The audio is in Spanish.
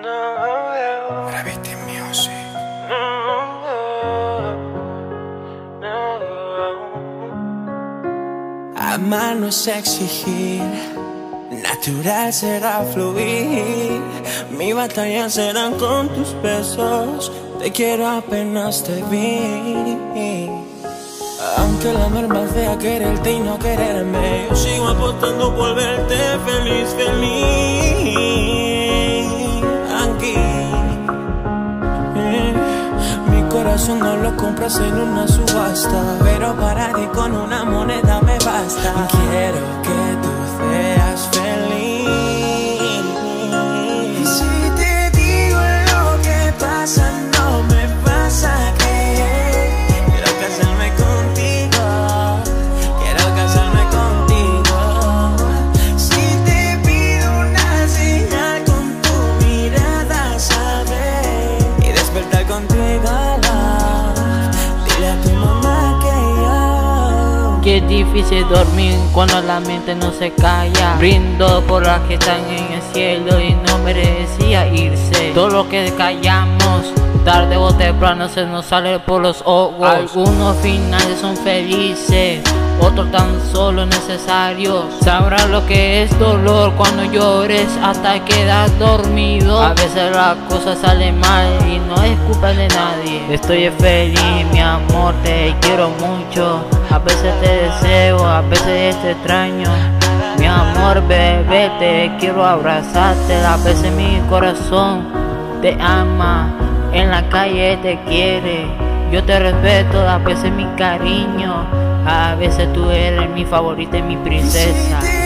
Gravity Music. Amar no es exigir, natural será fluir. Mi batalla será con tus besos, te quiero apenas te vi. Aunque la norma sea quererte y no quererme, yo sigo apostando por verte feliz, feliz. No lo compras en una subasta, pero para ti con una moneda me basta. Quiero que es difícil dormir cuando la mente no se calla. Brindo por las que están en el cielo y no merecía irse. Todo lo que callamos, tarde o temprano se nos sale por los ojos. Algunos finales son felices, otros tan solo necesarios. Sabrás lo que es dolor cuando llores hasta quedas dormido. A veces las cosas salen mal y no es culpa de nadie. Estoy feliz, mi amor, te quiero mucho. A veces te deseo, a veces te extraño. Mi amor, bebé, te quiero abrazarte. A veces mi corazón te ama. En la calle te quiere. Yo te respeto, a veces mi cariño. A veces tú eres mi favorita y mi princesa.